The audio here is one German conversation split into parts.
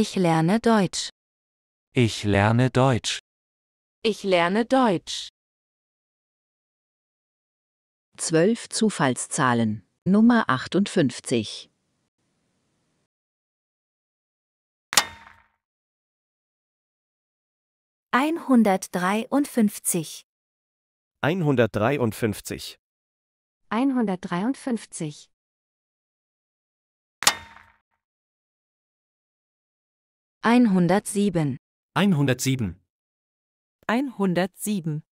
Ich lerne Deutsch. Ich lerne Deutsch. Ich lerne Deutsch. Zwölf Zufallszahlen. Nummer 58. Einhundertdreiundfünfzig. einhundertdreiundfünfzig, Einhundertdreiundfünfzig. Einhundertsieben. einhundertsieben, einhundertsieben,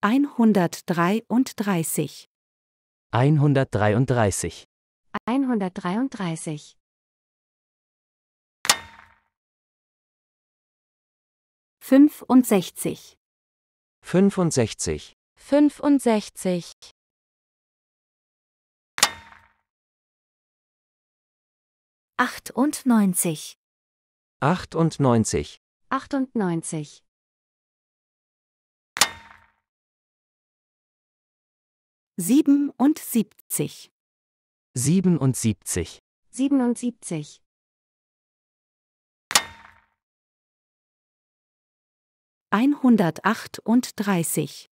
Einhundertdreiunddreißig. einhundertdreiunddreißig, Einhundertdreiunddreißig. Fünfundsechzig. fünfundsechzig, Fünfundsechzig. Achtundneunzig. achtundneunzig, Achtundneunzig. Siebenundsiebzig. siebenundsiebzig, Siebenundsiebzig. Einhundertachtunddreißig.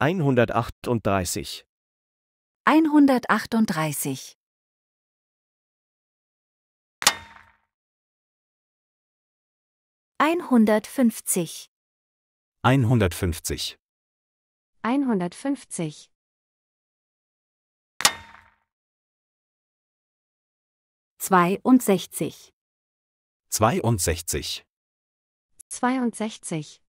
einhundertachtunddreißig, Einhundertachtunddreißig. Einhundertfünfzig. einhundertfünfzig, Einhundertfünfzig. Zweiundsechzig. zweiundsechzig, Zweiundsechzig.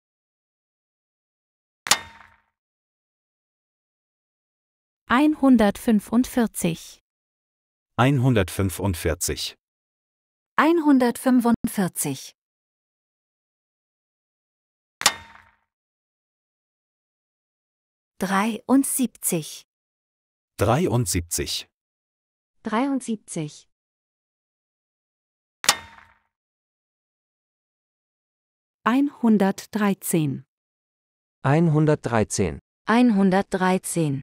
Einhundertfünfundvierzig. einhundertfünfundvierzig, Einhundertfünfundvierzig. Dreiundsiebzig. dreiundsiebzig, Dreiundsiebzig. Einhundertdreizehn. einhundertdreizehn, Einhundertdreizehn.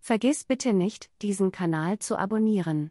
Vergiss bitte nicht, diesen Kanal zu abonnieren.